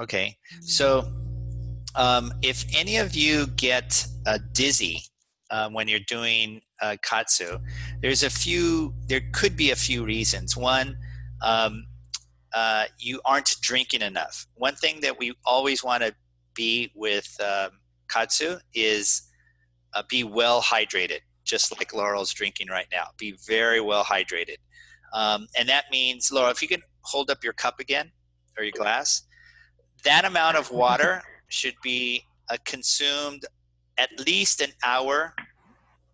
Okay. So um, if any of you get uh, dizzy uh, when you're doing uh, KAATSU, there's a few, there could be a few reasons. One, um, uh, you aren't drinking enough. One thing that we always want to be with um, KAATSU is uh, be well hydrated, just like Laurel's drinking right now. Be very well hydrated. Um, and that means, Laurel, if you can hold up your cup again or your glass, that amount of water should be uh, consumed at least an hour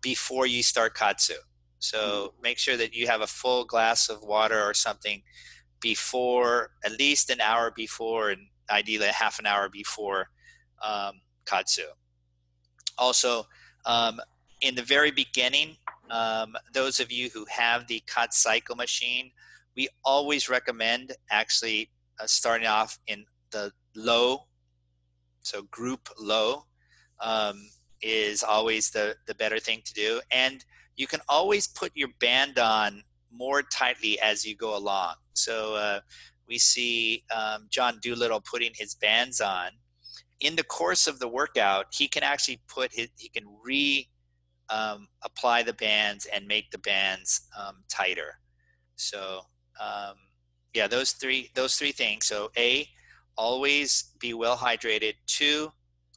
before you start KAATSU. So make sure that you have a full glass of water or something before, at least an hour before, and ideally half an hour before um, KAATSU. Also, um, in the very beginning, um, those of you who have the KAATSU Cycle machine, we always recommend actually uh, starting off in the low, so group low um, is always the, the better thing to do. And you can always put your band on more tightly as you go along. So uh, we see um, John Doolittle putting his bands on. In the course of the workout, he can actually put his, he can re um, apply the bands and make the bands um, tighter. So um, yeah, those three those three things. So a always be well hydrated. Two,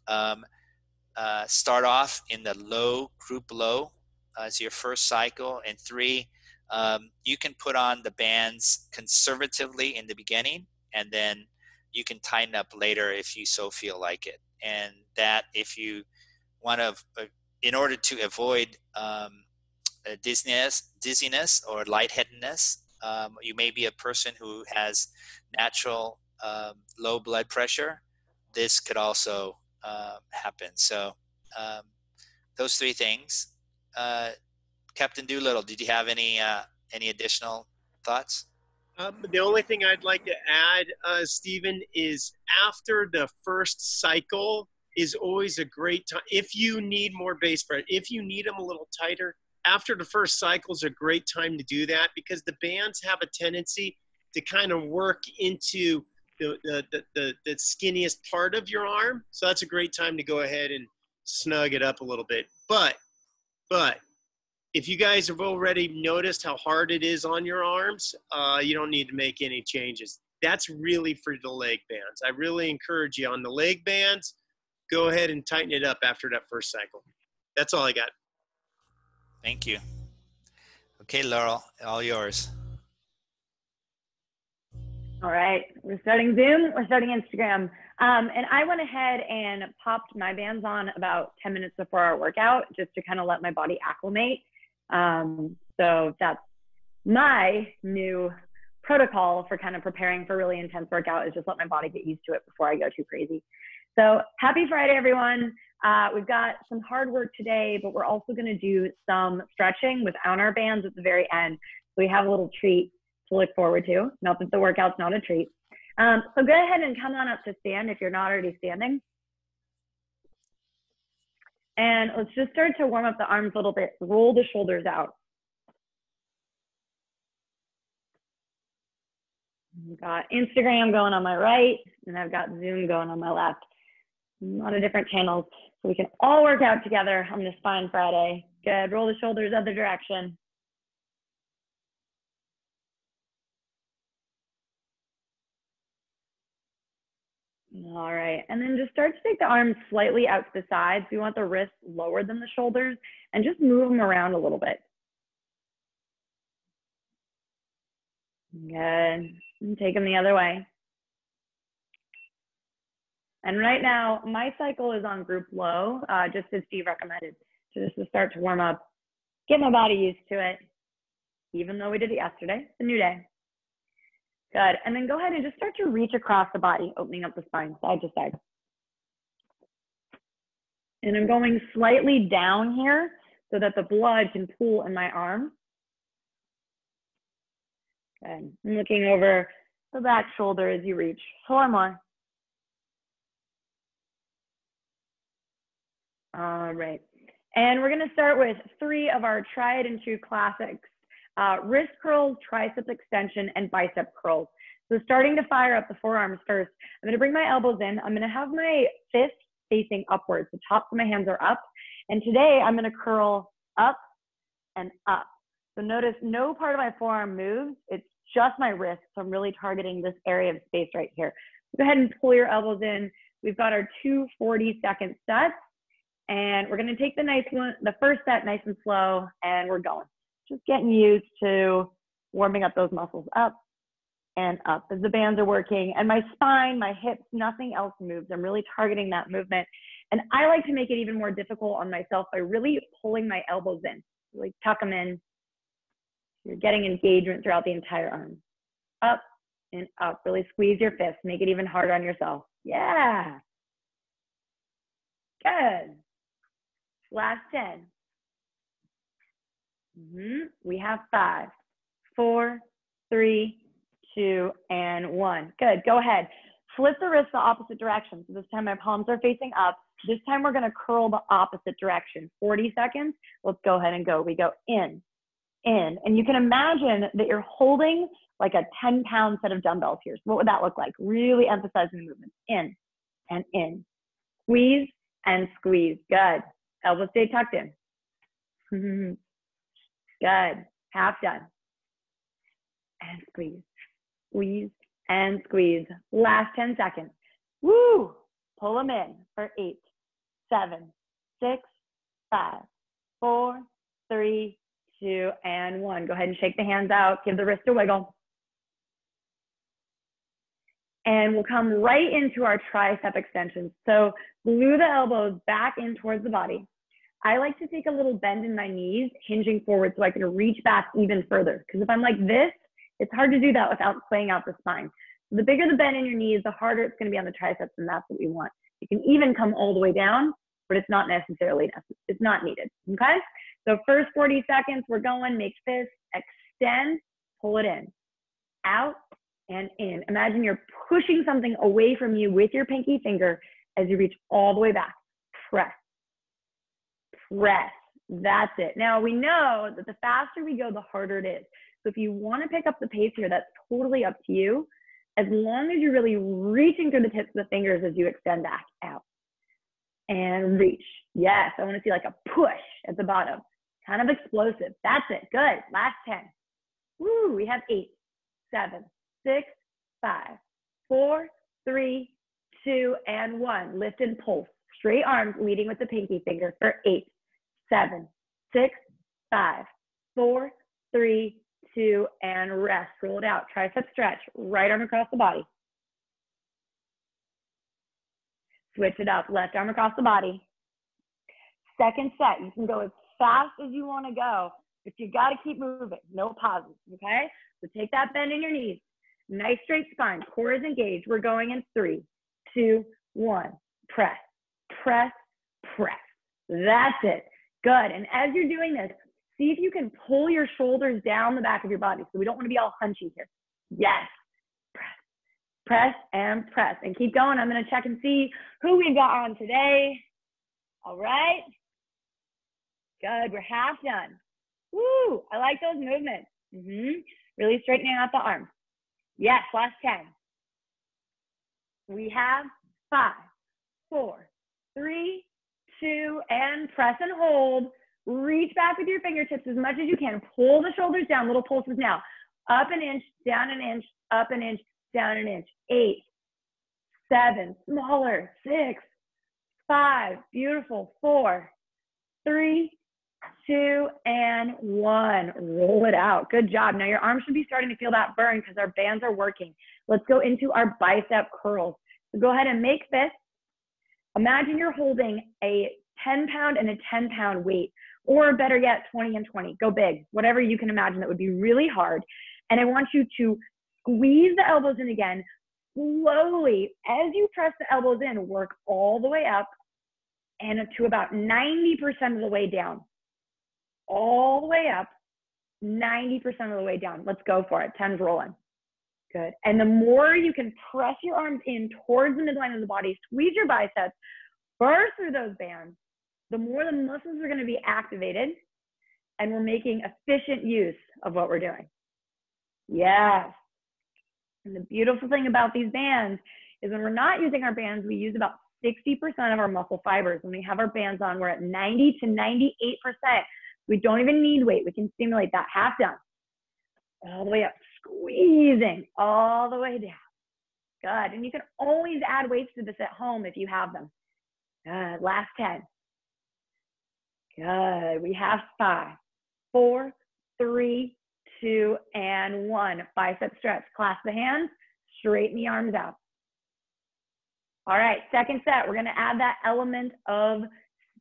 um, uh, start off in the low group low as your first cycle, and three, um, you can put on the bands conservatively in the beginning, and then you can tighten up later if you so feel like it. And that if you want to, uh, in order to avoid um, dizziness, dizziness or lightheadedness, um, you may be a person who has natural um, low blood pressure, this could also uh, happen. So um, those three things. Uh, Captain Doolittle, did you have any uh, any additional thoughts? Um, the only thing I'd like to add, uh, Stephen, is after the first cycle is always a great time. If you need more base pressure, if you need them a little tighter, after the first cycle is a great time to do that because the bands have a tendency to kind of work into the, the, the, the, skinniest part of your arm. So that's a great time to go ahead and snug it up a little bit. But, but if you guys have already noticed how hard it is on your arms, uh, you don't need to make any changes. That's really for the leg bands. I really encourage you on the leg bands, go ahead and tighten it up after that first cycle. That's all I got. Thank you. Okay, Laurel, all yours. All right, we're starting Zoom, we're starting Instagram. Um, and I went ahead and popped my bands on about 10 minutes before our workout just to kind of let my body acclimate. Um, so that's my new protocol for kind of preparing for really intense workout is just let my body get used to it before I go too crazy. So happy Friday, everyone. Uh, we've got some hard work today, but we're also going to do some stretching without our bands at the very end. So we have a little treat to look forward to. Not that the workout's not a treat. Um, so go ahead and come on up to stand if you're not already standing. And let's just start to warm up the arms a little bit. Roll the shoulders out. I've got Instagram going on my right, and I've got Zoom going on my left. A lot of different channels. So we can all work out together on this fine Friday. Good. Roll the shoulders other direction. All right, and then just start to take the arms slightly out to the sides. We want the wrists lower than the shoulders and just move them around a little bit. Good, and take them the other way. And right now, my cycle is on group low, uh, just as Steve recommended. So just to start to warm up, get my body used to it, even though we did it yesterday, it's a new day. Good. And then go ahead and just start to reach across the body, opening up the spine side to side. And I'm going slightly down here so that the blood can pool in my arm. Good. I'm looking over the back shoulder as you reach. Four more. All right. And we're going to start with three of our tried and true classics uh, wrist curls, tricep extension, and bicep curls. So starting to fire up the forearms first. I'm gonna bring my elbows in. I'm gonna have my fist facing upwards. The tops of my hands are up. And today I'm gonna curl up and up. So notice no part of my forearm moves. It's just my wrist. So I'm really targeting this area of space right here. Go ahead and pull your elbows in. We've got our two 40 second sets. And we're gonna take the nice one, the first set nice and slow, and we're going. Just getting used to warming up those muscles up and up as the bands are working. And my spine, my hips, nothing else moves. I'm really targeting that movement. And I like to make it even more difficult on myself by really pulling my elbows in, really tuck them in. You're getting engagement throughout the entire arm. Up and up. Really squeeze your fists. Make it even harder on yourself. Yeah. Good. Last 10. Mm-hmm. We have five, four, three, two, and one. Good. Go ahead. Flip the wrists the opposite direction. So this time my palms are facing up. This time we're going to curl the opposite direction. 40 seconds. Let's go ahead and go. We go in, in. And you can imagine that you're holding like a 10 pound set of dumbbells here. So what would that look like? Really emphasizing the movement. In and in. Squeeze and squeeze. Good. Elbows stay tucked in. Good. Half done. And squeeze. Squeeze and squeeze. Last 10 seconds. Woo! Pull them in for eight, seven, six, five, four, three, two, and one. Go ahead and shake the hands out. Give the wrist a wiggle. And we'll come right into our tricep extensions. So glue the elbows back in towards the body. I like to take a little bend in my knees, hinging forward so I can reach back even further. Because if I'm like this, it's hard to do that without playing out the spine. So the bigger the bend in your knees, the harder it's going to be on the triceps, and that's what we want. You can even come all the way down, but it's not necessarily it's not needed. Okay. So first 40 seconds, we're going. Make fists, extend, pull it in, out and in. Imagine you're pushing something away from you with your pinky finger as you reach all the way back. Press, press. That's it. Now we know that the faster we go, the harder it is. So if you want to pick up the pace here, that's totally up to you. As long as you're really reaching through the tips of the fingers as you extend back out and reach. Yes, I want to see like a push at the bottom, kind of explosive. That's it. Good. Last 10. Woo, we have eight, seven, six, five, four, three, two, and one. Lift and pulse. Straight arms leading with the pinky finger for eight, seven, six, five, four, three, two, and rest. Roll it out. Tricep stretch. Right arm across the body. Switch it up. Left arm across the body. Second set. You can go as fast as you want to go, but you got to keep moving. No pauses. Okay? So take that bend in your knees. Nice straight spine. Core is engaged. We're going in three, two, one. Press, press, press. That's it. Good. And as you're doing this, see if you can pull your shoulders down the back of your body. So we don't want to be all hunchy here. Yes. Press, press, and press. And keep going. I'm going to check and see who we've got on today. All right. Good. We're half done. Woo. I like those movements. Mm-hmm. Really straightening out the arms. Yes, last 10. We have five, four, three, two, and press and hold. Reach back with your fingertips as much as you can. Pull the shoulders down, little pulses now. Up an inch, down an inch, up an inch, down an inch. Eight, seven, smaller, six, five, beautiful, four, three, two, and one. Roll it out. Good job. Now your arms should be starting to feel that burn because our bands are working. Let's go into our bicep curls. So go ahead and make this. Imagine you're holding a 10 pound and a 10 pound weight or better yet, 20 and 20. Go big, whatever you can imagine that would be really hard. And I want you to squeeze the elbows in again slowly. As you press the elbows in, work all the way up and to about 90% of the way down. All the way up, 90% of the way down. Let's go for it. 10's rolling. Good. And the more you can press your arms in towards the midline of the body, squeeze your biceps, burst through those bands, the more the muscles are going to be activated and we're making efficient use of what we're doing. Yes. And the beautiful thing about these bands is when we're not using our bands, we use about 60% of our muscle fibers. When we have our bands on, we're at 90 to 98%. We don't even need weight. We can stimulate that half down, all the way up, squeezing all the way down. Good. And you can always add weights to this at home if you have them. Good. Last 10. Good. We have five, four, three, two, and one. Bicep stretch. Clasp the hands, straighten the arms out. All right, second set, we're gonna add that element of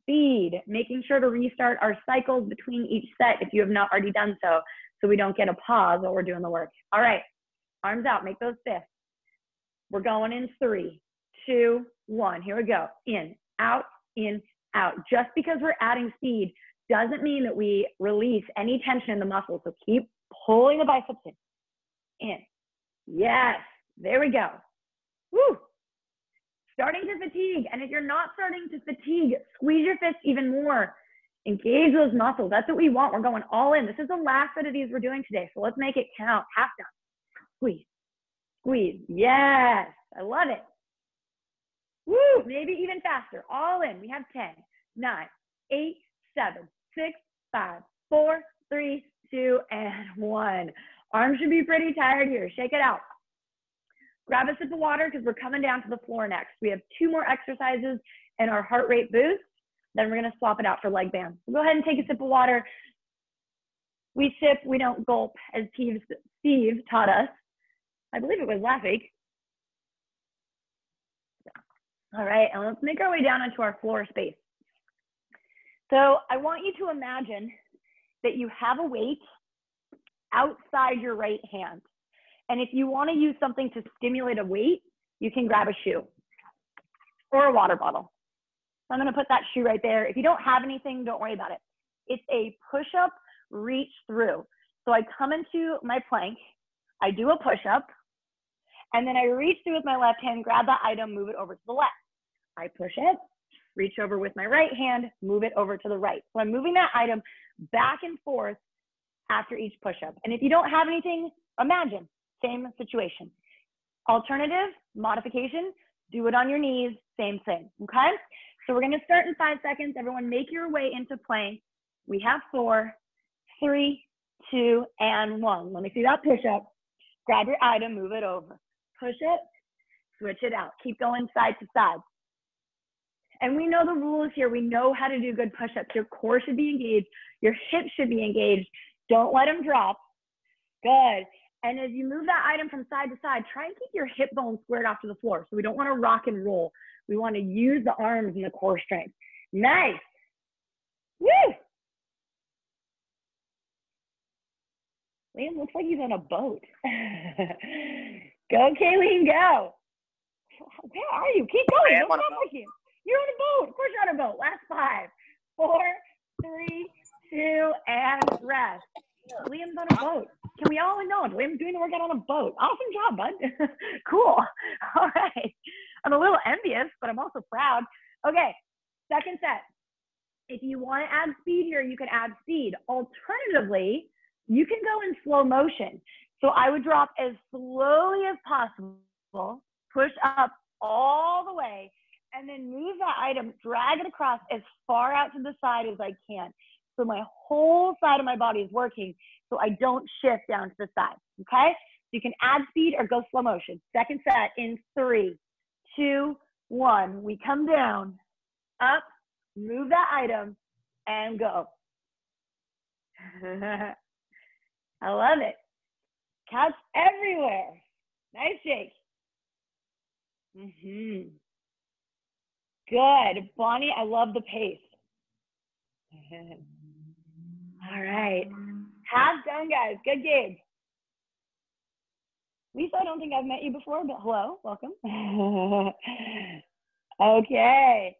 speed, making sure to restart our cycles between each set if you have not already done so, so we don't get a pause while we're doing the work. All right, arms out, make those fists. We're going in three, two, one. Here we go. In, out, in, out. Just because we're adding speed doesn't mean that we release any tension in the muscles. So keep pulling the biceps in. In. Yes. There we go. Woo. Starting to fatigue. And if you're not starting to fatigue, squeeze your fists even more. Engage those muscles. That's what we want. We're going all in. This is the last set of these we're doing today. So let's make it count. Half down. Squeeze. Squeeze. Yes. I love it. Woo. Maybe even faster. All in. We have 10, 9, 8, 7, 6, 5, 4, 3, 2, and 1. Arms should be pretty tired here. Shake it out. Grab a sip of water because we're coming down to the floor next. We have two more exercises and our heart rate boost. Then we're going to swap it out for leg bands. So go ahead and take a sip of water. We sip, we don't gulp, as Steve, Steve taught us. I believe it was last week. All right, and let's make our way down into our floor space. So I want you to imagine that you have a weight outside your right hand. And if you want to use something to stimulate a weight, you can grab a shoe or a water bottle. So I'm going to put that shoe right there. If you don't have anything, don't worry about it. It's a push up, reach through. So I come into my plank, I do a push up, and then I reach through with my left hand, grab that item, move it over to the left. I push it, reach over with my right hand, move it over to the right. So I'm moving that item back and forth after each push up. And if you don't have anything, imagine, same situation. Alternative, modification, do it on your knees, same thing, okay? So we're gonna start in five seconds. Everyone make your way into plank. We have four, three, two, and one. Let me see that push up. Grab your item, move it over. Push it, switch it out. Keep going side to side. And we know the rules here. We know how to do good push-ups. Your core should be engaged. Your hips should be engaged. Don't let them drop. Good. And as you move that item from side to side, try and keep your hip bones squared off to the floor. So we don't want to rock and roll. We want to use the arms and the core strength. Nice. Woo! Liam looks like he's on a boat. go, Kayleen, go. Where are you? Keep going. Don't stop looking. You're on a boat. Of course you're on a boat. Last five, four, three, two, and rest. Liam's on a boat. Can we all acknowledge Liam's doing the workout on a boat? Awesome job, bud. cool. All right. I'm a little envious, but I'm also proud. Okay, second set. If you want to add speed here, you can add speed. Alternatively, you can go in slow motion. So I would drop as slowly as possible, push up all the way, and then move that item, drag it across as far out to the side as I can. So my whole side of my body is working so I don't shift down to the side. Okay? So you can add speed or go slow motion. Second set in three, two, one. We come down, up, move that item, and go. I love it. Cats everywhere. Nice shake. Mm-hmm. Good. Bonnie, I love the pace. All right. Half done, guys. Good game. Lisa, I don't think I've met you before, but hello, welcome. okay.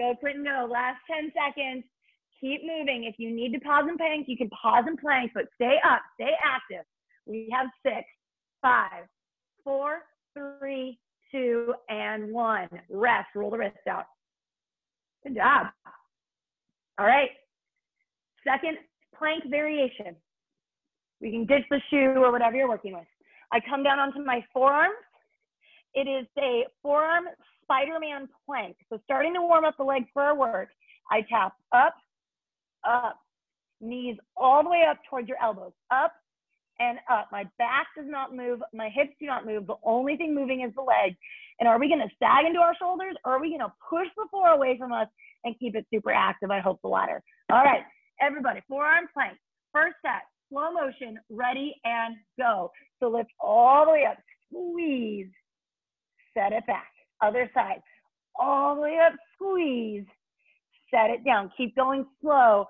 Go, Quentin, go. Last 10 seconds. Keep moving. If you need to pause and plank, you can pause and plank, but stay up, stay active. We have six, five, four, three, two, and one. Rest, roll the wrist out. Good job. All right. Second plank variation. We can ditch the shoe or whatever you're working with. I come down onto my forearms. It is a forearm Spider-Man plank. So starting to warm up the leg for our work, I tap up, up, knees all the way up towards your elbows, up and up. My back does not move, my hips do not move. The only thing moving is the leg. And are we gonna sag into our shoulders or are we gonna push the floor away from us and keep it super active? I hope the latter. All right, everybody, forearm plank. First set, slow motion, ready and go. So lift all the way up, squeeze, set it back. Other side, all the way up, squeeze, set it down. Keep going slow.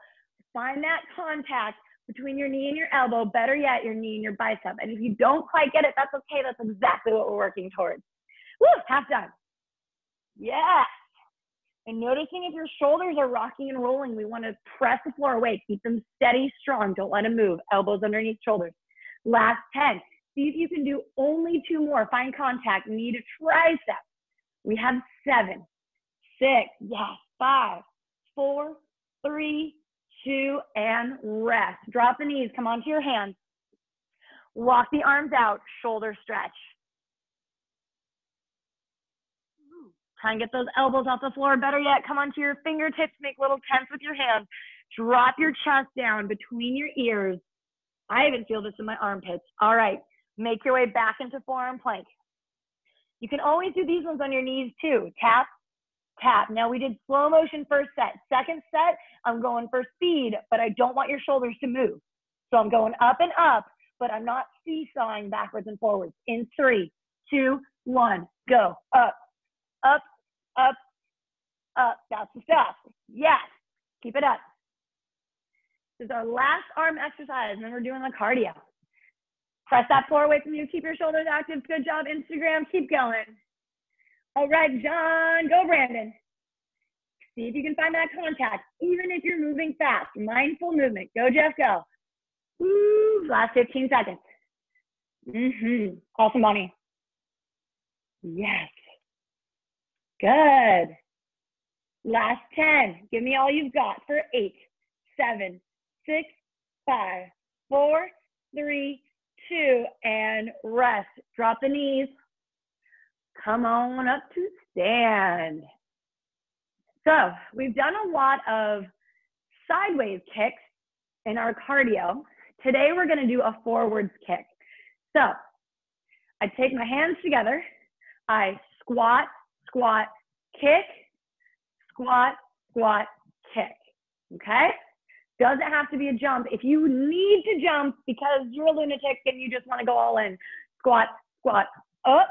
Find that contact between your knee and your elbow, better yet, your knee and your bicep. And if you don't quite get it, that's okay. That's exactly what we're working towards. Woo, half done. Yes. And noticing if your shoulders are rocking and rolling, we want to press the floor away. Keep them steady, strong. Don't let them move. Elbows underneath shoulders. Last 10. See if you can do only two more. Find contact. Knee to tricep. We have seven, six, yes, five, four, three, two, and rest. Drop the knees. Come onto your hands. Walk the arms out. Shoulder stretch. Try and get those elbows off the floor. Better yet, come onto your fingertips, make little tents with your hands. Drop your chest down between your ears. I even feel this in my armpits. All right, make your way back into forearm plank. You can always do these ones on your knees too. Tap, tap. Now we did slow motion first set. Second set, I'm going for speed, but I don't want your shoulders to move. So I'm going up and up, but I'm not seesawing backwards and forwards. In three, two, one, go. Up, up, up, up. That's the stuff. Yes. Keep it up. This is our last arm exercise, we're doing the cardio. Press that floor away from you. Keep your shoulders active. Good job, Instagram. Keep going. All right, John. Go, Brandon. See if you can find that contact, even if you're moving fast. Mindful movement. Go, Jeff. Go. Woo. Last 15 seconds. Mm-hmm. Awesome, Bonnie. Yes. Good. Last 10. Give me all you've got for eight, seven, six, five, four, three, two, and rest. Drop the knees. Come on up to stand. So we've done a lot of sideways kicks in our cardio. Today we're gonna do a forwards kick. So I take my hands together, I squat, squat, kick, squat, squat, kick. Okay? Doesn't have to be a jump. If you need to jump because you're a lunatic and you just want to go all in, squat, squat, up,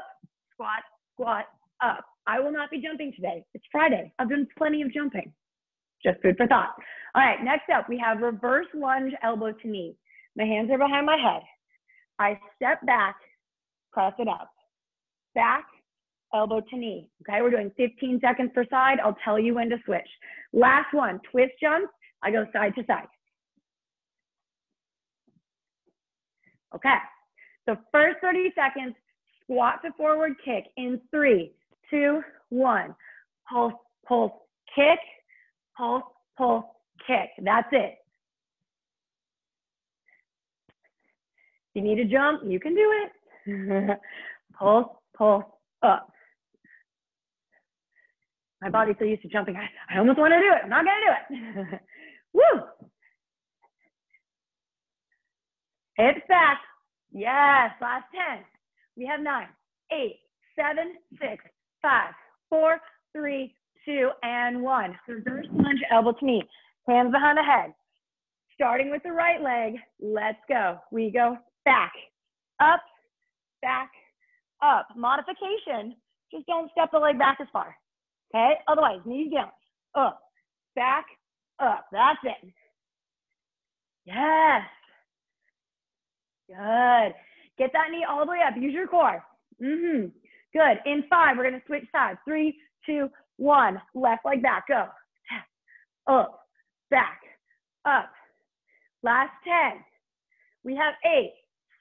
squat, squat, up. I will not be jumping today. It's Friday. I've done plenty of jumping. Just food for thought. All right, next up, we have reverse lunge elbow to knee. My hands are behind my head. I step back, press it up. Back, elbow to knee. Okay, we're doing 15 seconds per side. I'll tell you when to switch. Last one, twist jump. I go side to side. Okay, so first 30 seconds, squat to forward kick in three, two, one. Pulse, pulse, kick, pulse, pulse, kick. That's it. If you need to jump, you can do it. pulse, pulse, up. My body's so used to jumping, I, I almost want to do it. I'm not going to do it. Woo! Hips back. Yes, last 10. We have nine, eight, seven, six, five, four, three, two, and one. Reverse lunge, elbow to knee. Hands behind the head. Starting with the right leg, let's go. We go back, up, back, up. Modification, just don't step the leg back as far. Okay, otherwise, knees down, up, back, up. That's it. Yes. Good. Get that knee all the way up. Use your core. Mm-hmm. Good. In five, we're going to switch sides. Three, two, one. Left leg back. Go. Up, back, up. Last 10. We have eight,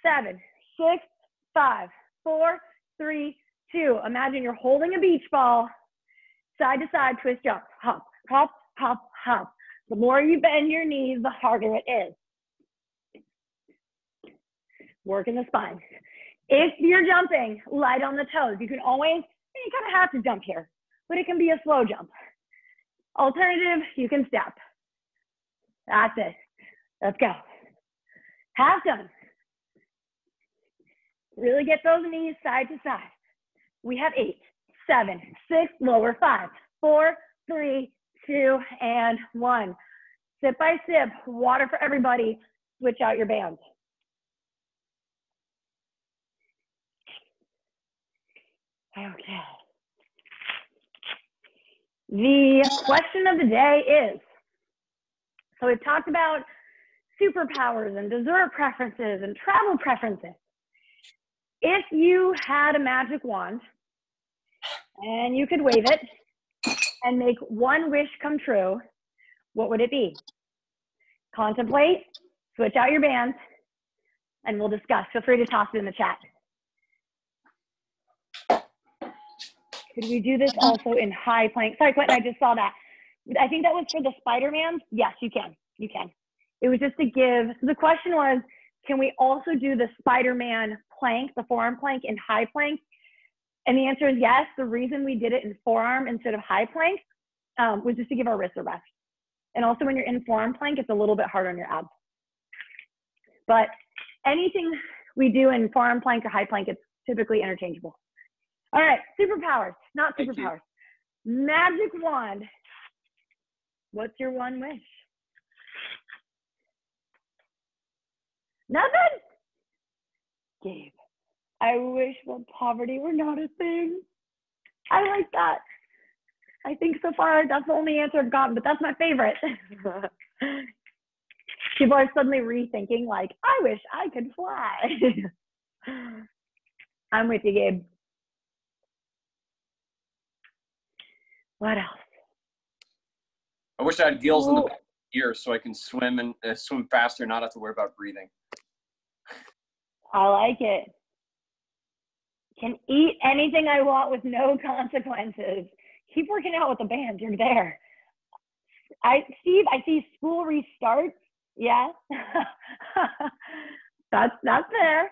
seven, six, five, four, three, two. Imagine you're holding a beach ball side to side twist jump, hop, hop, hop, hop. The more you bend your knees, the harder it is. Work in the spine. If you're jumping, light on the toes. You can always, you kind of have to jump here, but it can be a slow jump. Alternative, you can step. That's it. Let's go. Half done. Really get those knees side to side. We have eight, seven, six, lower five, four, three, two, and one. Sip by sip, water for everybody. Switch out your bands. Okay. The question of the day is, so we've talked about superpowers and dessert preferences and travel preferences. If you had a magic wand and you could wave it and make one wish come true, what would it be? Contemplate, switch out your bands, and we'll discuss. Feel free to toss it in the chat. Could we do this also in high plank? Sorry, Quentin, I just saw that. I think that was for the Spider-Man. Yes, you can. You can. It was just to give, so the question was, can we also do the Spider-Man plank, the forearm plank in high plank? And the answer is yes. The reason we did it in forearm instead of high plank um, was just to give our wrists a rest. And also when you're in forearm plank, it's a little bit harder on your abs. But anything we do in forearm plank or high plank, it's typically interchangeable. All right, superpowers, not superpowers. Magic wand. What's your one wish? Nothing? Gabe, I wish that poverty were not a thing. I like that. I think so far that's the only answer I've gotten, but that's my favorite. People are suddenly rethinking, like, I wish I could fly. I'm with you, Gabe. What else? I wish I had gills in the ears so I can swim and uh, swim faster, not have to worry about breathing. I like it. Can eat anything I want with no consequences. Keep working out with the band. You're there. I Steve, I see school restarts. Yeah. that's that's there.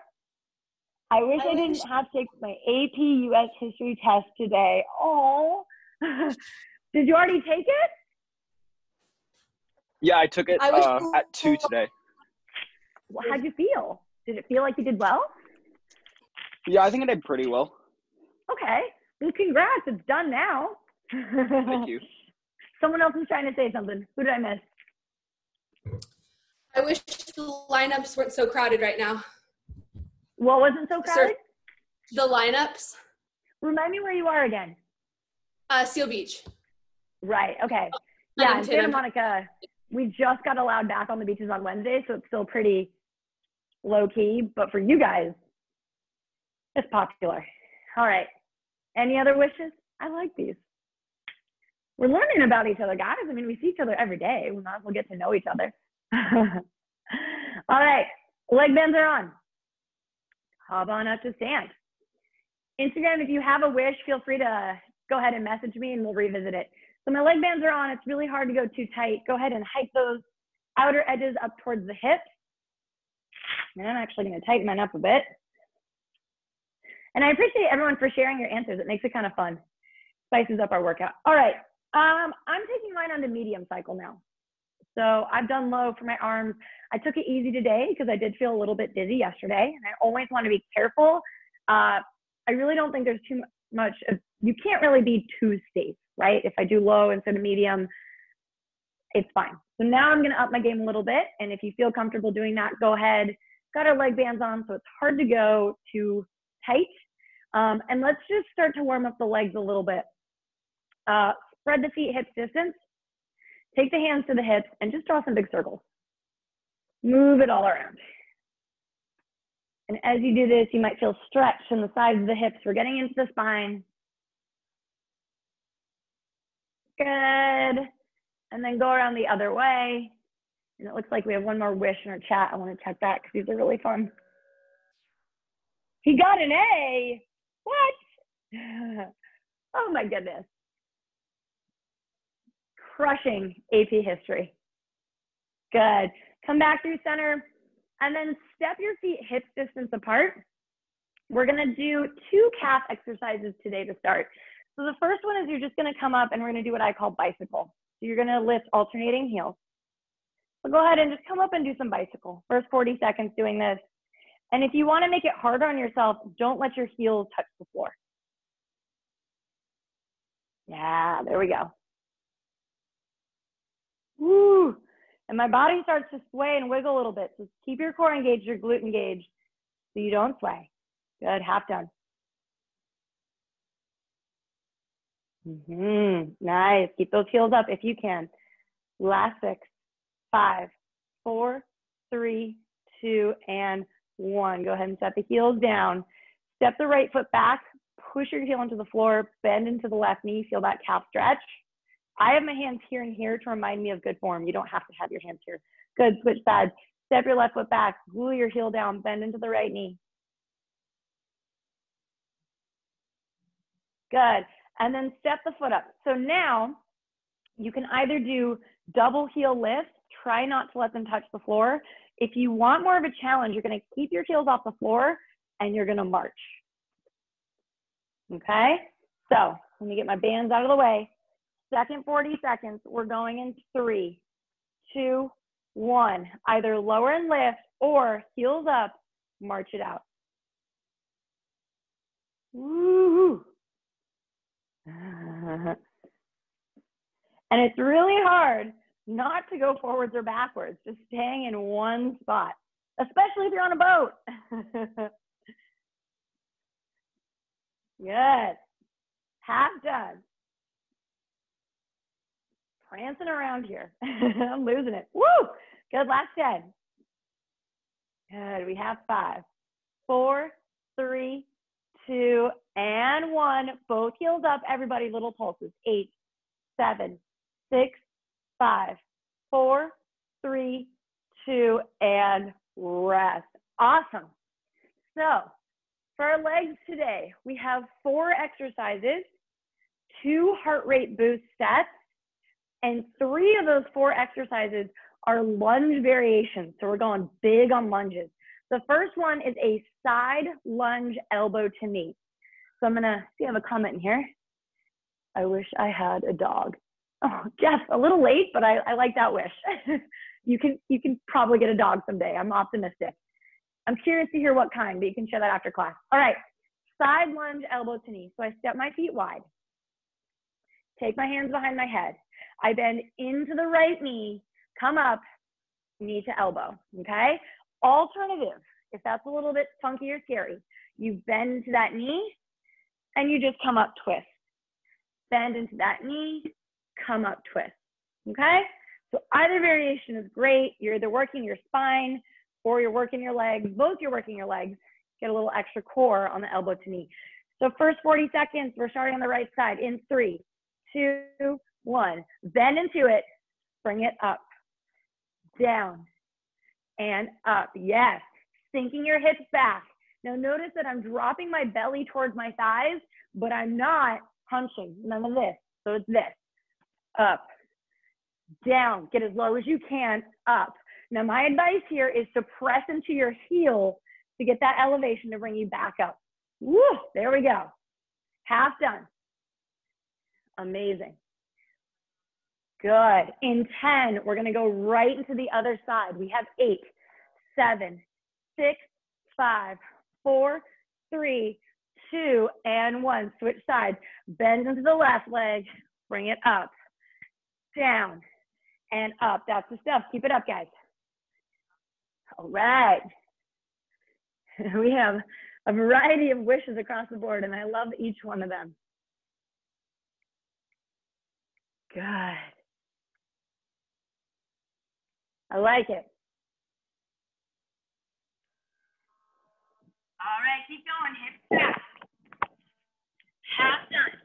I wish I, I didn't have to take my AP US history test today. Oh. Did you already take it? Yeah, I took it I uh, at two today. How'd you feel? Did it feel like you did well? Yeah, I think I did pretty well. Okay. Well, congrats. It's done now. Thank you. Someone else is trying to say something. Who did I miss? I wish the lineups weren't so crowded right now. What wasn't so crowded? The lineups. Remind me where you are again. Uh, Seal Beach. Right. Okay. Yeah, in Santa Monica, we just got allowed back on the beaches on Wednesday, so it's still pretty low key. But for you guys, it's popular. All right. Any other wishes? I like these. We're learning about each other, guys. I mean, we see each other every day. We might as well get to know each other. All right. Leg bends are on. Hop on up to stand. Instagram, if you have a wish, feel free to go ahead and message me and we'll revisit it. So my leg bands are on. It's really hard to go too tight. Go ahead and hike those outer edges up towards the hips. And I'm actually going to tighten mine up a bit. And I appreciate everyone for sharing your answers. It makes it kind of fun. Spices up our workout. All right. Um, I'm taking mine on the medium cycle now. So I've done low for my arms. I took it easy today because I did feel a little bit dizzy yesterday. And I always want to be careful. Uh, I really don't think there's too much of, you can't really be too safe, right? If I do low instead of medium, it's fine. So now I'm gonna up my game a little bit. And if you feel comfortable doing that, go ahead. Got our leg bands on, so it's hard to go too tight. Um, and let's just start to warm up the legs a little bit. Uh, spread the feet hips distance. Take the hands to the hips and just draw some big circles. Move it all around. And as you do this, you might feel stretch in the sides of the hips. We're getting into the spine. Good. And then go around the other way. And it looks like we have one more wish in our chat. I want to check that because these are really fun. He got an A. What? oh my goodness. Crushing AP history. Good. Come back through center and then step your feet hip distance apart. we're gonna do two calf exercises today to start. So the first one is you're just gonna come up and we're gonna do what I call bicycle. So you're gonna lift alternating heels. So go ahead and just come up and do some bicycle. First 40 seconds doing this. And if you wanna make it harder on yourself, don't let your heels touch the floor. Yeah, there we go. Woo! And my body starts to sway and wiggle a little bit. So keep your core engaged, your glute engaged, so you don't sway. Good, half done. Mm-hmm. Nice. Keep those heels up if you can. Last six, five, four, three, two, and one. Go ahead and set the heels down. Step the right foot back, push your heel into the floor, bend into the left knee, feel that calf stretch. I have my hands here and here to remind me of good form. You don't have to have your hands here. Good, switch sides. Step your left foot back, glue your heel down, bend into the right knee. Good. And then step the foot up. So now you can either do double heel lift, try not to let them touch the floor. If you want more of a challenge, you're gonna keep your heels off the floor and you're gonna march. Okay? So let me get my bands out of the way. Second 40 seconds, we're going in three, two, one. Either lower and lift or heels up, march it out. Woo! and it's really hard not to go forwards or backwards, just staying in one spot, especially if you're on a boat. Good. Half done. Prancing around here. I'm losing it. Woo! Good. Last 10. Good. We have five, four, three, two, and one. Both heels up. Everybody, little pulses. Eight, seven, six, five, four, three, two, and rest. Awesome. So, for our legs today, we have four exercises, two heart rate boost sets, and three of those four exercises are lunge variations. So, we're going big on lunges. The first one is a side lunge elbow to knee. So I'm gonna see I have a comment in here. I wish I had a dog. Oh, Jeff, a little late, but I, I like that wish. you can you can probably get a dog someday. I'm optimistic. I'm curious to hear what kind, but you can share that after class. All right, side lunge, elbow to knee. So I step my feet wide. Take my hands behind my head. I bend into the right knee, come up, knee to elbow. Okay. Alternative, if that's a little bit funky or scary, you bend to that knee, and you just come up twist. Bend into that knee, come up twist. Okay? So either variation is great. You're either working your spine or you're working your legs. Both you're working your legs. Get a little extra core on the elbow to knee. So first 40 seconds, we're starting on the right side in three, two, one. Bend into it. Bring it up, down, and up. Yes. Sinking your hips back. Now notice that I'm dropping my belly towards my thighs, but I'm not punching, none of this. So it's this, up, down, get as low as you can, up. Now my advice here is to press into your heel to get that elevation to bring you back up. Woo, there we go. Half done. Amazing. Good. In 10, we're gonna go right into the other side. We have eight, seven, six, five, four, three, two, and one. Switch sides. Bend into the left leg. Bring it up, down, and up. That's the stuff. Keep it up, guys. All right. We have a variety of wishes across the board, and I love each one of them. Good. I like it. All right, keep going. Hips back. Half done.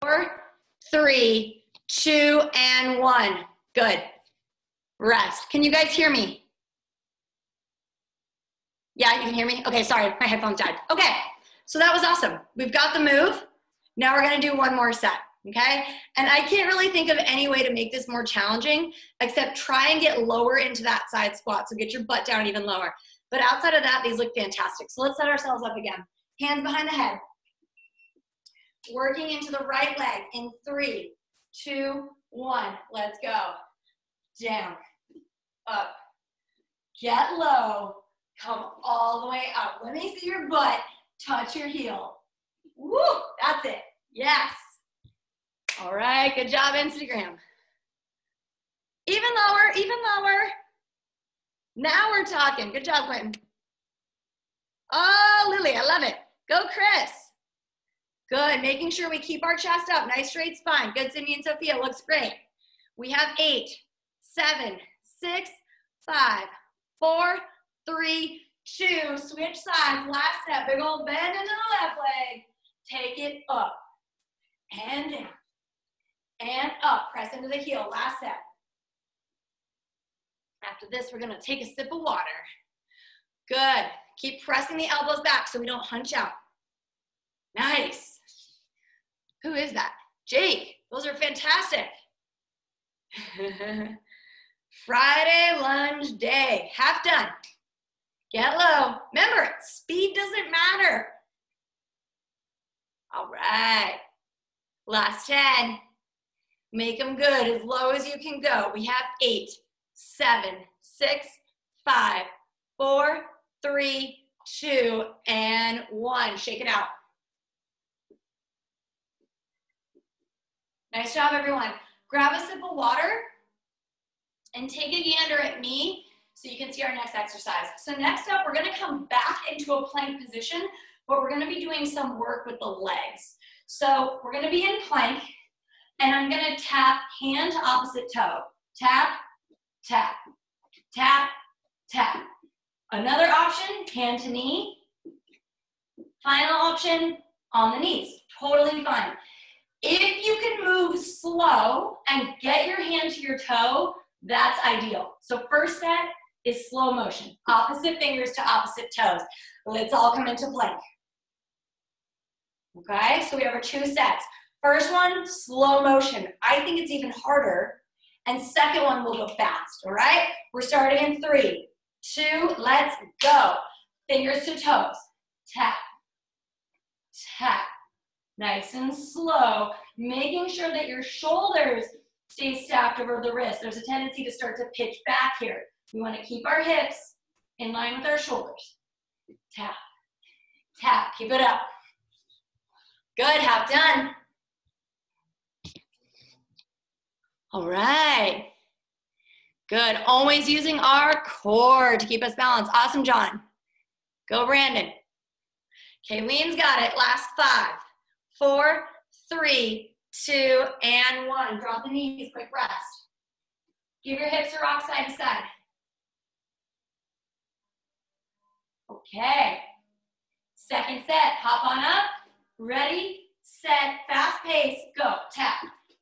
Four, three, two, and one. Good. Rest. Can you guys hear me? Yeah, you can hear me? Okay, sorry, my headphones died. Okay, so that was awesome. We've got the move. Now we're gonna do one more set, okay? And I can't really think of any way to make this more challenging except try and get lower into that side squat. So get your butt down even lower. But outside of that, these look fantastic. So let's set ourselves up again. Hands behind the head. Working into the right leg in three, two, one. Let's go. Down, up, get low, come all the way up. Let me see your butt touch your heel. Woo, that's it. Yes. All right, good job, Instagram. Even lower, even lower. Now we're talking. Good job, Quentin. Oh, Lily, I love it. Go, Chris. Good, making sure we keep our chest up. Nice straight spine. Good, Sydney and Sophia, looks great. We have eight, seven, six, five, four, three, two. Switch sides, last set. Big old bend into the left leg. Take it up and down and up. Press into the heel, last set. After this, we're gonna take a sip of water. Good. Keep pressing the elbows back so we don't hunch out. Nice. Who is that? Jake. Those are fantastic. Friday lunge day. Half done. Get low. Remember, speed doesn't matter. All right. Last 10. Make them good, as low as you can go. We have eight, seven, six, five, four, three, two, and one. Shake it out. Nice job, everyone. Grab a sip of water and take a gander at me so you can see our next exercise. So next up, we're gonna come back into a plank position, but we're gonna be doing some work with the legs. So we're gonna be in plank, and I'm gonna tap hand to opposite toe. Tap, tap, tap, tap. Another option, hand to knee. Final option, on the knees. Totally fine. If you can move slow and get your hand to your toe, that's ideal. So first set is slow motion. Opposite fingers to opposite toes. Let's all come into plank. Okay, so we have our two sets. First one, slow motion. I think it's even harder. And second one, we'll go fast, all right? We're starting in three, two, let's go. Fingers to toes. Tap, tap. Nice and slow, making sure that your shoulders stay stacked over the wrist. There's a tendency to start to pitch back here. We want to keep our hips in line with our shoulders. Tap, tap, keep it up. Good, half done. All right. Good. Always using our core to keep us balanced. Awesome, John. Go, Brandon. Kayleen's got it. Last five, four, three, two, and one. Drop the knees, quick rest. Give your hips a rock side to side. Okay. Second set, hop on up. Ready, set, fast pace, go. Tap,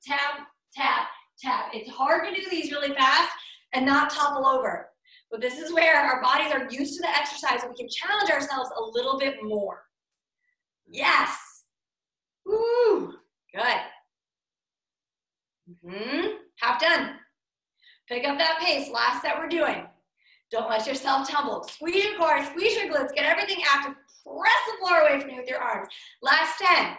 tap, tap, tap. It's hard to do these really fast and not topple over. But this is where our bodies are used to the exercise and we can challenge ourselves a little bit more. Yes. Woo. Good. Mm-hmm. Half done. Pick up that pace. Last set we're doing. Don't let yourself tumble. Squeeze your core, squeeze your glutes, get everything active. Press the floor away from you with your arms. Last 10.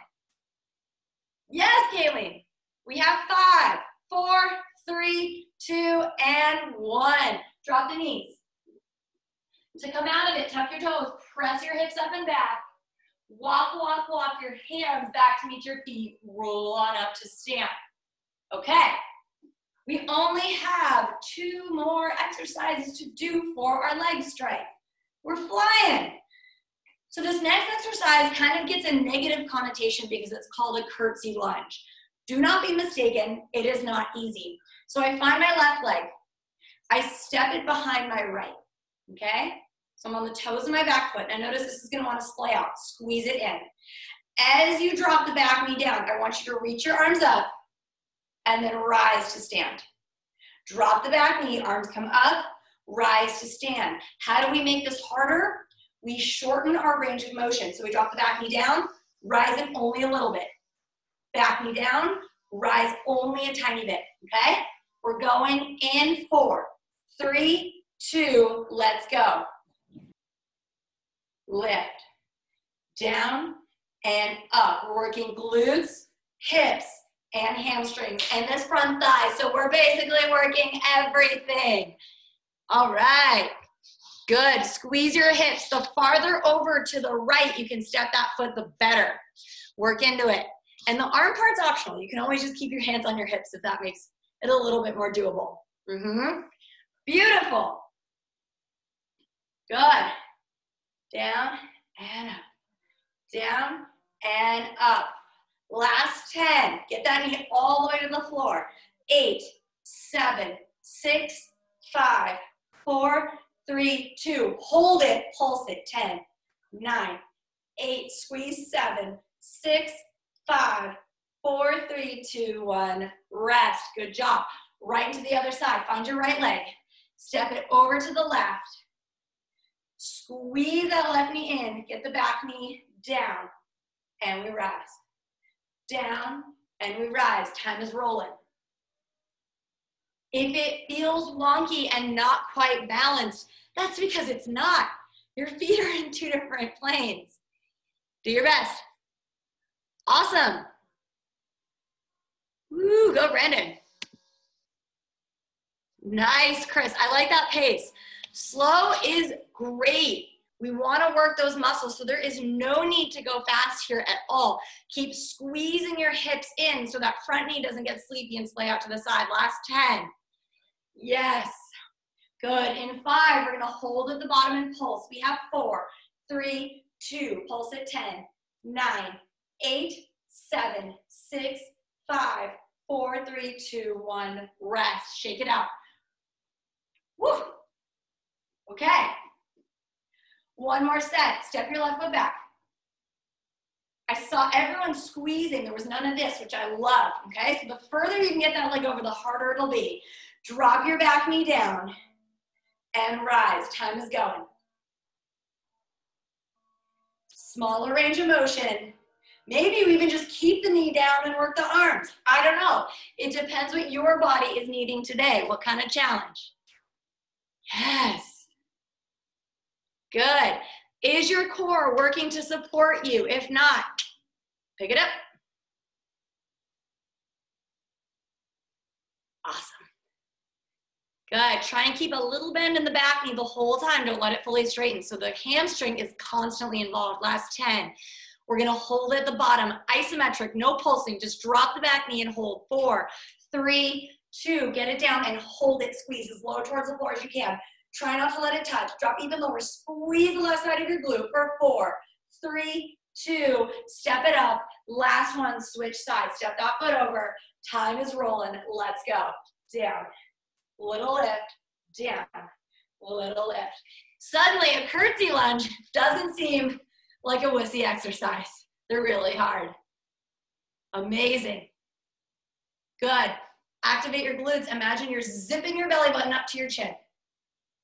Yes, Kayleen. We have five, four, three, two, and one. Drop the knees. To come out of it, tuck your toes, press your hips up and back. Walk, walk, walk your hands back to meet your feet. Roll on up to stand. Okay. We only have two more exercises to do for our leg strike. We're flying. So this next exercise kind of gets a negative connotation because it's called a curtsy lunge. Do not be mistaken, it is not easy. So I find my left leg, I step it behind my right, okay? So I'm on the toes of my back foot. And notice this is gonna wanna splay out, squeeze it in. As you drop the back knee down, I want you to reach your arms up and then rise to stand. Drop the back knee, arms come up, rise to stand. How do we make this harder? We shorten our range of motion. So we drop the back knee down, rise it only a little bit. Back knee down, rise only a tiny bit, okay? We're going in four, three, two, let's go. Lift, down, and up. We're working glutes, hips, and hamstrings, and this front thigh. So we're basically working everything. All right, good. Squeeze your hips. The farther over to the right you can step that foot, the better. Work into it. And the arm part's optional. You can always just keep your hands on your hips if that makes it a little bit more doable. Mm-hmm. Beautiful. Good. Down and up. Down and up. Last 10. Get that knee all the way to the floor. Eight, seven, six, five, four, three, two. Hold it, pulse it. Ten, nine, eight, squeeze seven, six, five, four, three, two, one. Rest. Good job. Right into the other side. Find your right leg. Step it over to the left. Squeeze that left knee in. Get the back knee down. And we rise. Down and we rise. Time is rolling. If it feels wonky and not quite balanced, that's because it's not. Your feet are in two different planes. Do your best. Awesome. Woo, go Brandon. Nice, Chris. I like that pace. Slow is great. We want to work those muscles, so there is no need to go fast here at all. Keep squeezing your hips in so that front knee doesn't get sleepy and splay out to the side. Last 10. Yes. Good. In five, we're going to hold at the bottom and pulse. We have four, three, two. Pulse at 10, nine, eight, seven, six, five, four, three, two, one. Rest. Shake it out. Woo. Okay. One more set. Step your left foot back. I saw everyone squeezing. There was none of this, which I love. Okay, so the further you can get that leg over, the harder it'll be. Drop your back knee down and rise. Time is going. Smaller range of motion. Maybe you even just keep the knee down and work the arms. I don't know. It depends what your body is needing today. What kind of challenge? Yes. Good. Is your core working to support you? If not, pick it up. Awesome. Good. Try and keep a little bend in the back knee the whole time. Don't let it fully straighten. So the hamstring is constantly involved. Last 10. We're going to hold at the bottom. Isometric, no pulsing. Just drop the back knee and hold. Four, three, two. Get it down and hold it. Squeeze as low towards the floor as you can. Try not to let it touch. Drop even lower. Squeeze the left side of your glute for four, three, two. Step it up. Last one, switch sides. Step that foot over. Time is rolling. Let's go. Down. Little lift. Down. Little lift. Suddenly, a curtsy lunge doesn't seem like a wussy exercise. They're really hard. Amazing. Good. Activate your glutes. Imagine you're zipping your belly button up to your chin.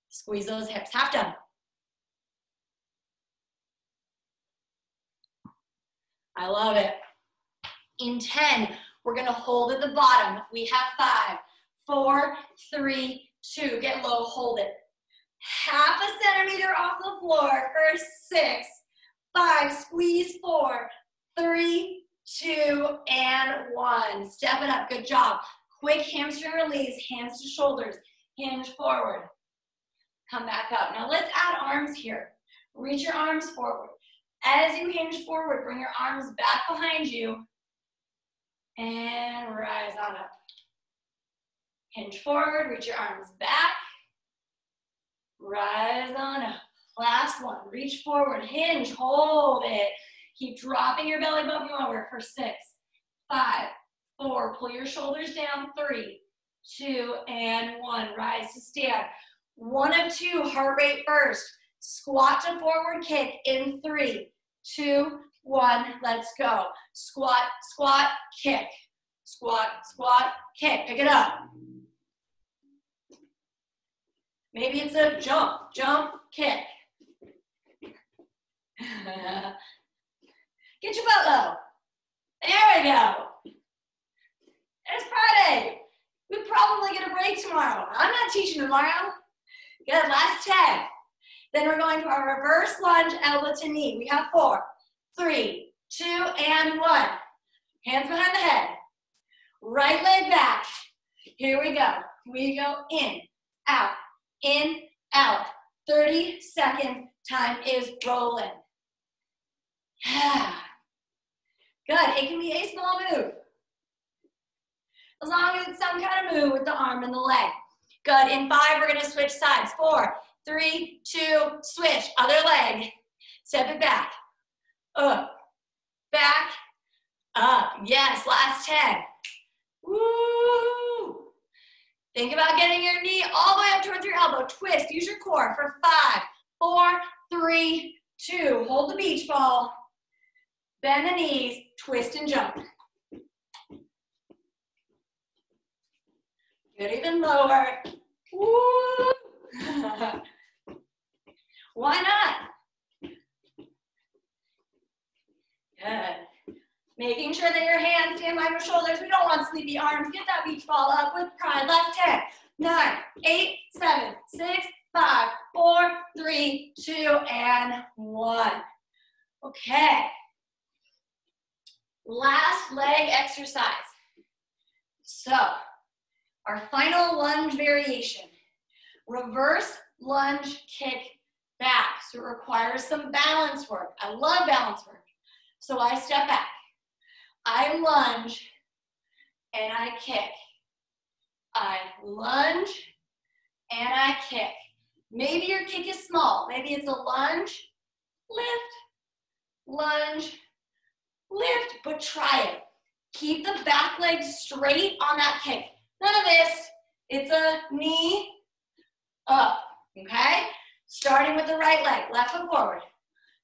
Squeeze those hips. Half done. I love it. In 10, we're gonna hold at the bottom. We have five, four, three, two. Get low, hold it. Half a centimeter off the floor for six, five, squeeze four, three, two, and one. Step it up, good job. Quick hamstring release, hands to shoulders, hinge forward. Come back up. Now let's add arms here. Reach your arms forward. As you hinge forward, bring your arms back behind you and rise on up. Hinge forward, reach your arms back, rise on up. Last one, reach forward, hinge, hold it. Keep dropping your belly button lower for six, five, four, pull your shoulders down, three, two, and one. Rise to stand. One of two, heart rate first. Squat to forward kick in three, two, one. Let's go. Squat, squat, kick. Squat, squat, kick. Pick it up. Maybe it's a jump, jump, kick. Get your butt low. There we go. It's Friday. We probably get a break tomorrow. I'm not teaching tomorrow. Good, last 10. Then we're going to our reverse lunge, elbow to knee. We have four, three, two, and one. Hands behind the head. Right leg back. Here we go. We go in, out, in, out. 30 second time is rolling. Yeah. Good. It can be a small move. As long as it's some kind of move with the arm and the leg. Good. In five, we're going to switch sides. Four, three, two, switch. Other leg. Step it back. Up. Back. Up. Yes. Last 10. Woo. Think about getting your knee all the way up towards your elbow. Twist. Use your core for five, four, three, two. Hold the beach ball. Bend the knees. Twist and jump. Get even lower. Woo. Why not? Good. Making sure that your hands stand by your shoulders. We don't want sleepy arms. Get that beach ball up with pride. Last 10, 9, 8, 7, 6, 5, 4, 3, 2, and 1. Okay. Last leg exercise. So, our final lunge variation. Reverse lunge kick back. So it requires some balance work. I love balance work. So I step back. I lunge and I kick. I lunge and I kick. Maybe your kick is small. Maybe it's a lunge, lift, lunge, lift, but try it. Keep the back leg straight on that kick. None of this. It's a knee up, okay? Starting with the right leg, left foot forward.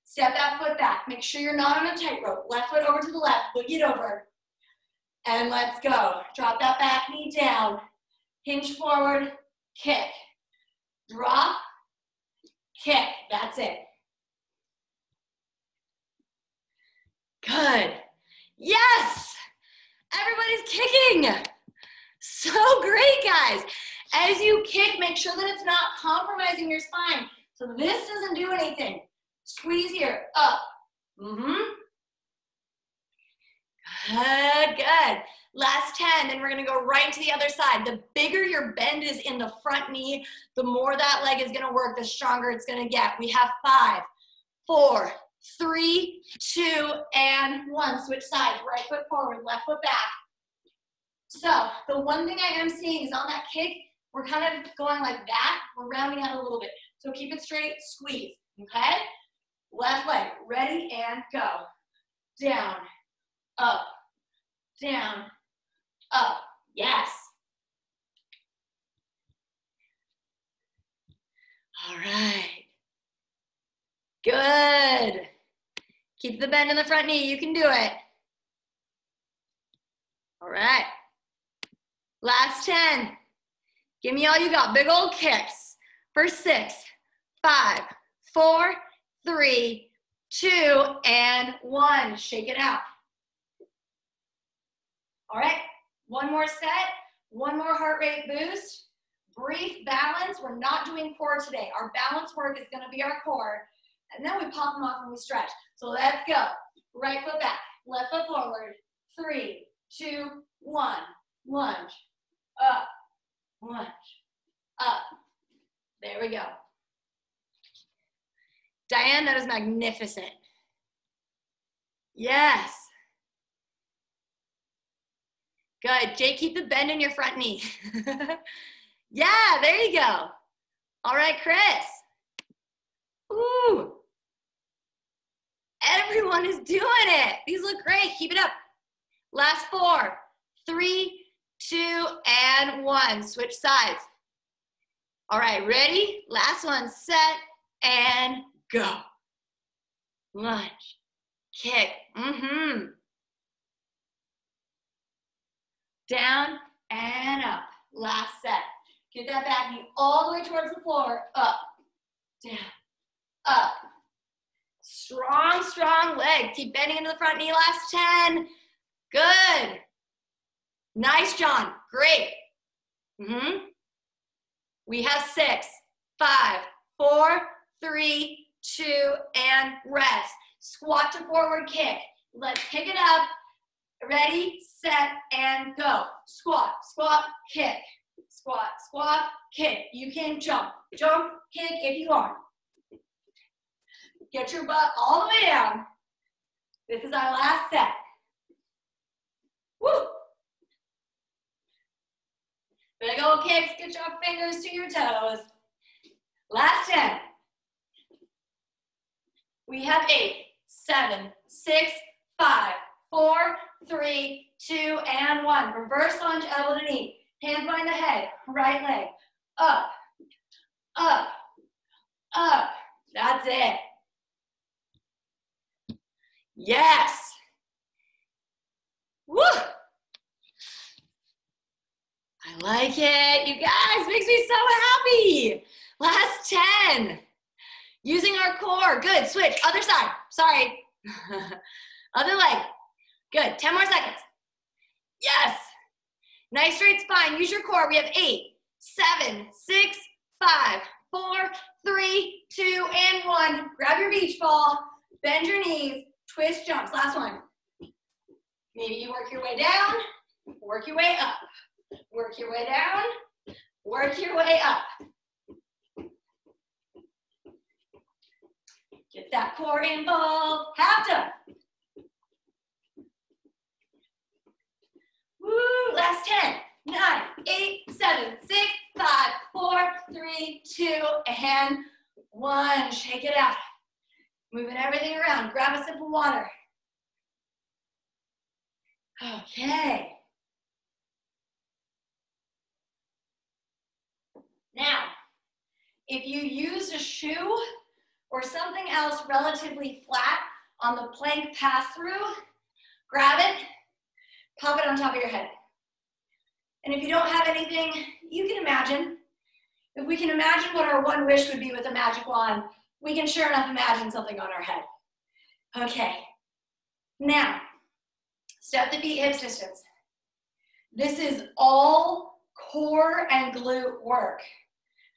Step that foot back. Make sure you're not on a tightrope. Left foot over to the left, boogie it over. And let's go. Drop that back knee down. Hinge forward, kick. Drop, kick. That's it. Good. Yes! Everybody's kicking. So great, guys. As you kick, make sure that it's not compromising your spine. So this doesn't do anything. Squeeze here, up. Mm-hmm. Good, good. Last 10, then we're gonna go right to the other side. The bigger your bend is in the front knee, the more that leg is gonna work, the stronger it's gonna get. We have five, four, three, two, and one. Switch sides, right foot forward, left foot back. So the one thing I am seeing is on that kick, we're kind of going like that. We're rounding out a little bit. So keep it straight, squeeze, okay? Left leg, ready and go. Down, up, down, up. Yes. All right. Good. Keep the bend in the front knee. You can do it. All right. Last 10. Give me all you got. Big old kicks. For six, five, four, three, two, and one. Shake it out. All right, one more set, one more heart rate boost. Brief balance. We're not doing core today. Our balance work is going to be our core. And then we pop them off and we stretch. So let's go. Right foot back, left foot forward. Three, two, one. Lunge. Up. Lunge. Up. There we go. Diane, that was magnificent. Yes. Good. Jay, keep the bend in your front knee. yeah, there you go. All right, Chris. Ooh. Everyone is doing it. These look great. Keep it up. Last four, three, two, and one. Switch sides. All right, ready? Last one, set, and go. Lunge, kick, mm-hmm. Down and up. Last set. Get that back knee all the way towards the floor. Up, down, up. Strong, strong leg. Keep bending into the front knee. Last 10. Good. Nice, John. Great. Mm-hmm. We have six, five, four, three, two, and rest. Squat to forward kick. Let's pick it up. Ready, set, and go. Squat, squat, kick. Squat, squat, kick. You can jump. Jump, kick if you want. Get your butt all the way down. This is our last set. Woo! Big old kicks, get your fingers to your toes. Last 10. We have eight, seven, six, five, four, three, two, and one. Reverse lunge, elbow to knee. Hands behind the head, right leg. Up, up, up. That's it. Yes. Woo! I like it. You guys, makes me so happy. Last 10. Using our core. Good. Switch. Other side. Sorry. Other leg. Good. 10 more seconds. Yes. Nice straight spine. Use your core. We have eight, seven, six, five, four, three, two, and one. Grab your beach ball. Bend your knees. Twist jumps. Last one. Maybe you work your way down. Work your way up. Work your way down, work your way up. Get that core involved. Half done. Woo, last 10, 9, 8, 7, 6, 5, 4, 3, 2, and 1. Shake it out. Moving everything around. Grab a sip of water. Okay. Now, if you use a shoe or something else relatively flat on the plank pass through, grab it, pop it on top of your head. And if you don't have anything, you can imagine. If we can imagine what our one wish would be with a magic wand, we can sure enough imagine something on our head. Okay. Now, step the feet, hip distance. This is all core and glute work.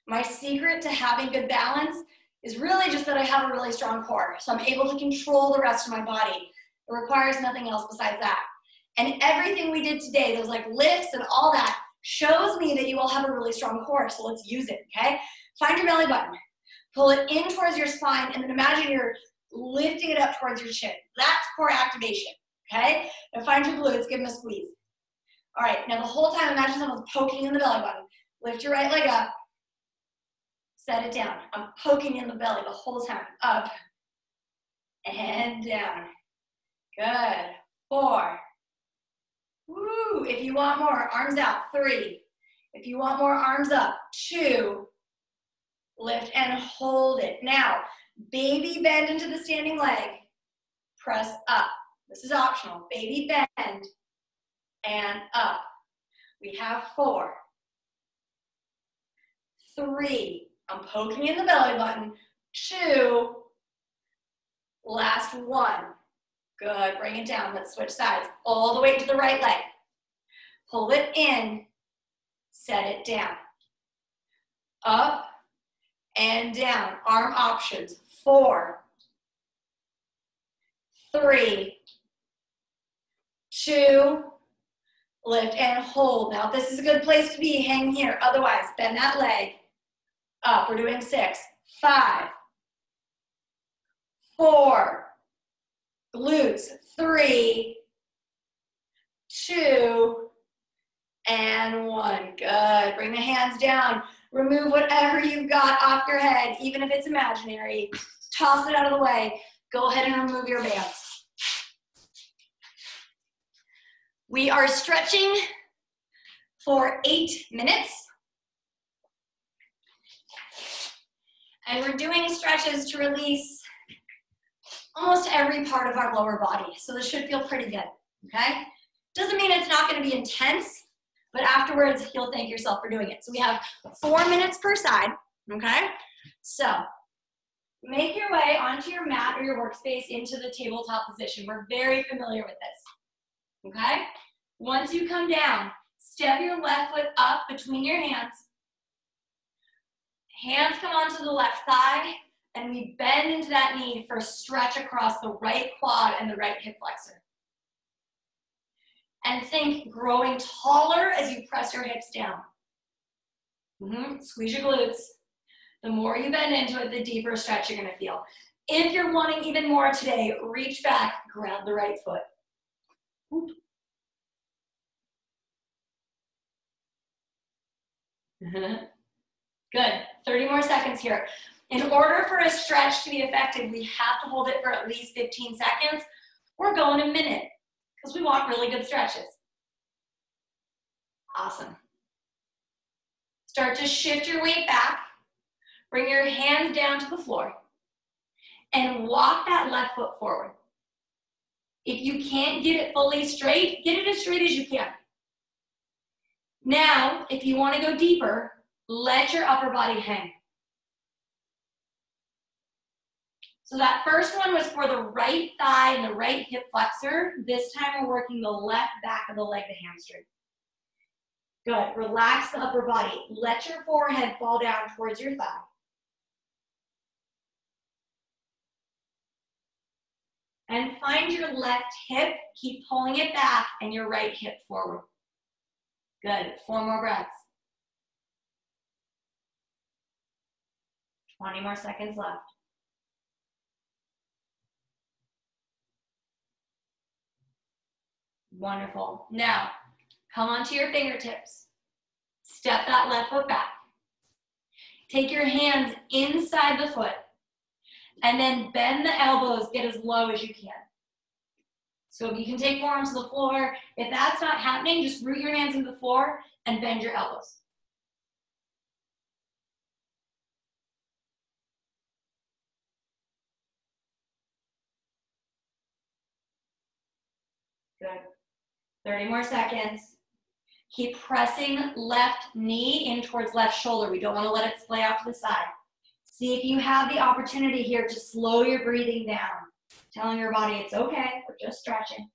My secret to having good balance is really just that I have a really strong core. So I'm able to control the rest of my body. It requires nothing else besides that. And everything we did today, those like lifts and all that, shows me that you all have a really strong core. So let's use it, okay? Find your belly button. Pull it in towards your spine and then imagine you're lifting it up towards your chin. That's core activation, okay? Now find your glutes, give them a squeeze. All right, now the whole time imagine someone's poking in the belly button. Lift your right leg up, set it down. I'm poking in the belly the whole time. Up and down. Good. Four. Woo. If you want more, arms out. Three. If you want more, arms up. Two. Lift and hold it. Now, baby bend into the standing leg. Press up. This is optional. Baby bend and up. We have four, three, I'm poking in the belly button. Two. Last one. Good. Bring it down. Let's switch sides. All the way to the right leg. Pull it in. Set it down. Up and down. Arm options. Four. Three. Two. Lift and hold. Now, this is a good place to be. Hang here. Otherwise, bend that leg up. We're doing six, five, four, glutes, three, two, and one. Good. Bring the hands down. Remove whatever you've got off your head, even if it's imaginary. Toss it out of the way. Go ahead and remove your bands. We are stretching for eight minutes. And we're doing stretches to release almost every part of our lower body. So this should feel pretty good, okay? Doesn't mean it's not gonna be intense, but afterwards you'll thank yourself for doing it. So we have four minutes per side, okay? So make your way onto your mat or your workspace into the tabletop position. We're very familiar with this, okay? Once you come down, step your left foot up between your hands. Hands come onto the left thigh, and we bend into that knee for a stretch across the right quad and the right hip flexor. And think growing taller as you press your hips down. Mm-hmm. Squeeze your glutes. The more you bend into it, the deeper stretch you're gonna feel. If you're wanting even more today, reach back, grab the right foot. Good, 30 more seconds here. In order for a stretch to be effective, we have to hold it for at least 15 seconds. We're going a minute because we want really good stretches. Awesome. Start to shift your weight back. Bring your hands down to the floor and walk that left foot forward. If you can't get it fully straight, get it as straight as you can. Now, if you want to go deeper, let your upper body hang. So that first one was for the right thigh and the right hip flexor. This time we're working the left back of the leg, the hamstring. Good. Relax the upper body. Let your forehead fall down towards your thigh. And find your left hip. Keep pulling it back and your right hip forward. Good. Four more breaths. 20 more seconds left. Wonderful. Now, come onto your fingertips. Step that left foot back. Take your hands inside the foot and then bend the elbows, get as low as you can. So if you can take forearms to the floor, if that's not happening, just root your hands into the floor and bend your elbows. Good. 30 more seconds. Keep pressing left knee in towards left shoulder. We don't want to let it splay out to the side. See if you have the opportunity here to slow your breathing down, telling your body it's okay, we're just stretching.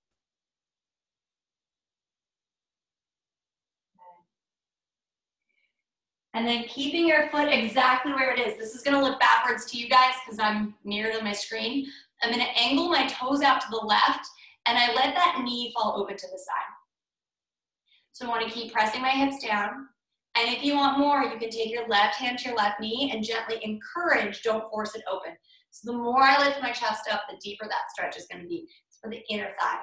And then keeping your foot exactly where it is. This is gonna look backwards to you guys because I'm near to my screen. I'm gonna angle my toes out to the left and I let that knee fall open to the side. So I wanna keep pressing my hips down. And if you want more, you can take your left hand to your left knee and gently encourage, don't force it open. So the more I lift my chest up, the deeper that stretch is gonna be. It's for the inner thigh.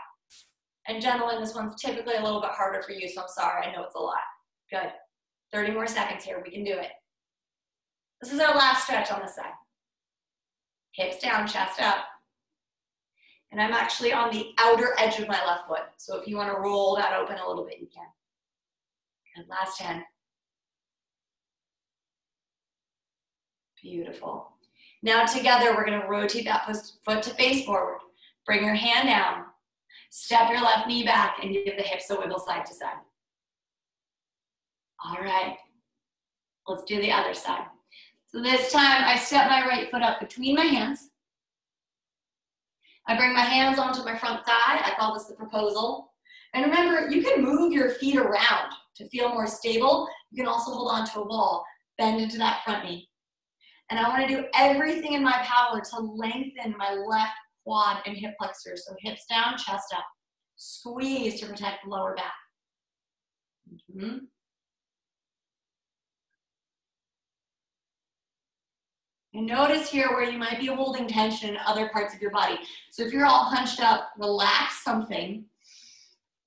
And gentlemen, this one's typically a little bit harder for you, so I'm sorry, I know it's a lot. Good. 30 more seconds here, we can do it. This is our last stretch on this side. Hips down, chest up. And I'm actually on the outer edge of my left foot. So if you wanna roll that open a little bit, you can. Good, last 10. Beautiful. Now together, we're gonna rotate that foot to face forward. Bring your hand down. Step your left knee back and give the hips a wiggle side to side. All right, let's do the other side. So this time I step my right foot up between my hands. I bring my hands onto my front thigh. I call this the proposal. And remember, you can move your feet around to feel more stable. You can also hold on to a wall, bend into that front knee. And I wanna do everything in my power to lengthen my left quad and hip flexors. So hips down, chest up. Squeeze to protect the lower back. Mm -hmm. And notice here where you might be holding tension in other parts of your body. So if you're all hunched up, relax something.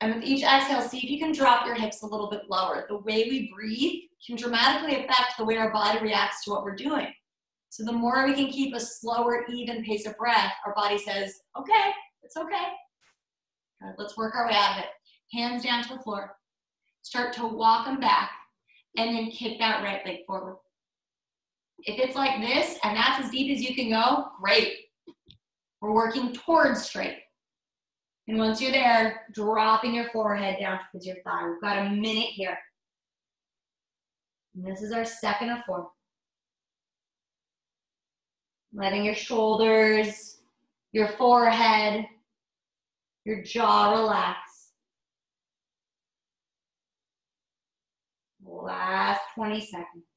And with each exhale, see if you can drop your hips a little bit lower. The way we breathe can dramatically affect the way our body reacts to what we're doing. So the more we can keep a slower, even pace of breath, our body says, okay, it's okay. Let's work our way out of it. Hands down to the floor. Start to walk them back and then kick that right leg forward. If it's like this and that's as deep as you can go, great. We're working towards straight. And once you're there, dropping your forehead down towards your thigh. We've got a minute here. And this is our second of four. Letting your shoulders, your forehead, your jaw relax. Last 20 seconds.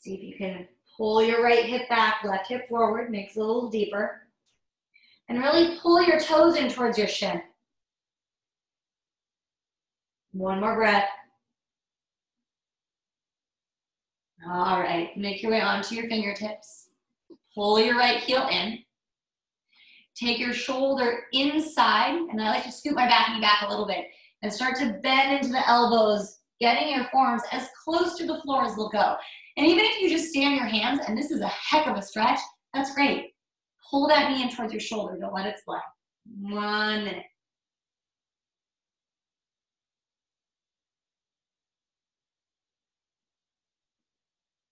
See if you can pull your right hip back, left hip forward, makes it a little deeper. And really pull your toes in towards your shin. One more breath. All right, make your way onto your fingertips. Pull your right heel in. Take your shoulder inside, and I like to scoot my back knee back a little bit and start to bend into the elbows, getting your forearms as close to the floor as they'll go. And even if you just stand your hands, and this is a heck of a stretch, that's great. Pull that knee in towards your shoulder. Don't let it slide. One minute.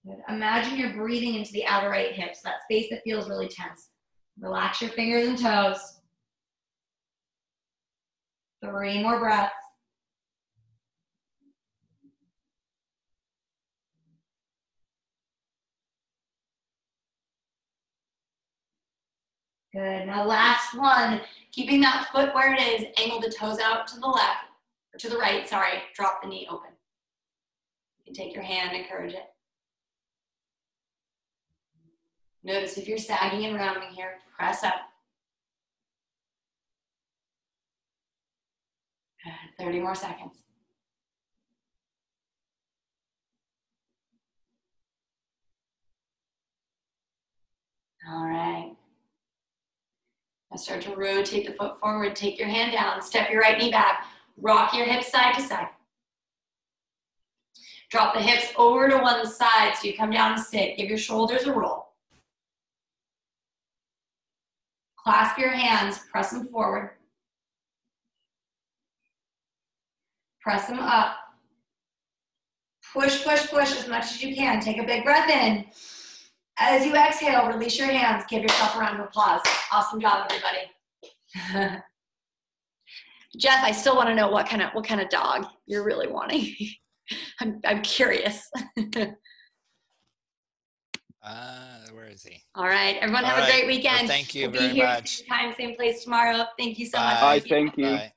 Good. Imagine you're breathing into the outer right hips, that space that feels really tense. Relax your fingers and toes. Three more breaths. Good. Now, last one. Keeping that foot where it is, angle the toes out to the left, or to the right, sorry. Drop the knee open. You can take your hand, encourage it. Notice if you're sagging and rounding here, press up. Good. 30 more seconds. All right. Now start to rotate the foot forward. Take your hand down. Step your right knee back. Rock your hips side to side. Drop the hips over to one side so you come down and sit. Give your shoulders a roll. Clasp your hands, press them forward. Press them up. Push, push, push as much as you can. Take a big breath in. As you exhale, release your hands. Give yourself a round of applause. Awesome job, everybody. Jeff, I still want to know what kind of what kind of dog you're really wanting. I'm I'm curious. Uh, where is he? All right, everyone All have right. a great weekend. Well, thank you we'll very be here much. Same time, same place tomorrow. Thank you so much. Bye, thank you. Bye.